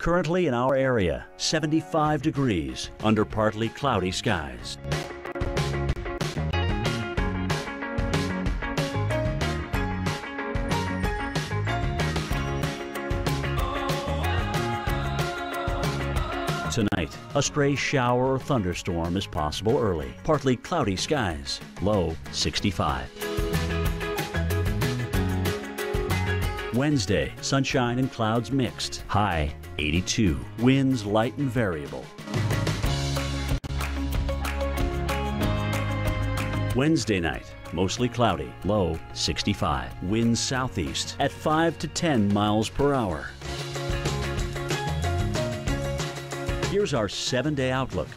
Currently in our area, 75 degrees under partly cloudy skies. Tonight, a stray shower or thunderstorm is possible early. Partly cloudy skies. Low 65. Wednesday, sunshine and clouds mixed. High 82. Winds light and variable. Wednesday night, mostly cloudy. Low 65. Winds southeast at 5 to 10 miles per hour. Here's our seven day outlook.